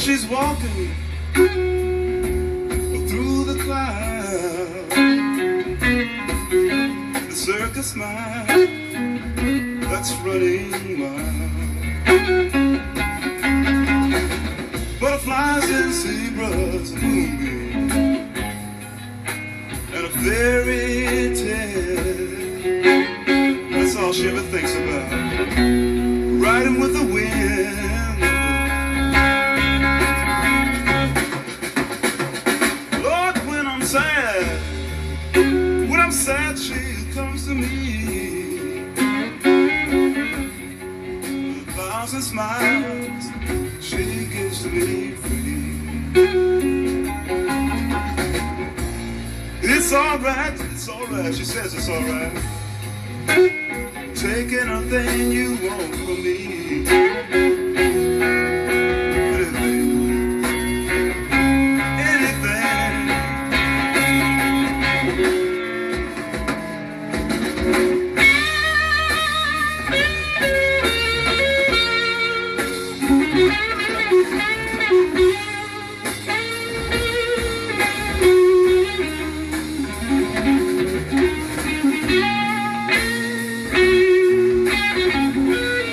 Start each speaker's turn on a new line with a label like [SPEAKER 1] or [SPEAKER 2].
[SPEAKER 1] she's walking through the clouds. The circus smile that's running wild. Butterflies and zebras, moonbeams, and a fairy tale. That's all she ever thinks about. Riding with the wind. Sad, when I'm sad, she comes to me. With a thousand smiles, she gives to me free. It's alright, it's alright, she says it's alright. Take anything you want from me.